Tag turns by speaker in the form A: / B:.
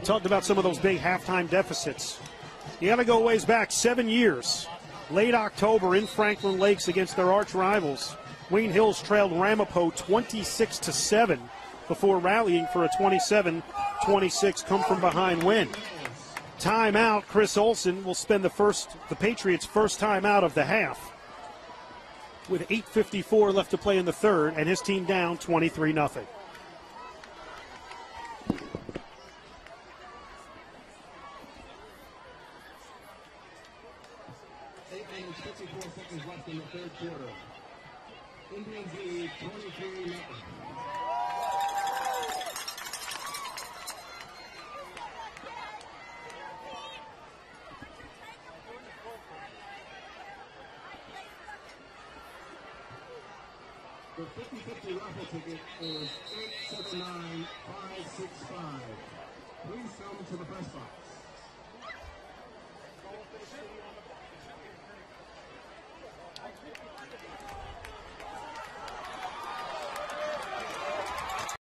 A: We talked about some of those big halftime deficits. You got to go ways back seven years. Late October in Franklin Lakes against their arch rivals. Wayne Hills trailed Ramapo 26 to 7 before rallying for a 27 26 come from behind win. Timeout. Chris Olsen will spend the first, the Patriots' first time out of the half with 8.54 left to play in the third, and his team down 23 0.
B: Minutes, 54 seconds left in the third quarter. Indians lead 23 nothing. The 50-50 raffle ticket is 879565. Please come to the press box.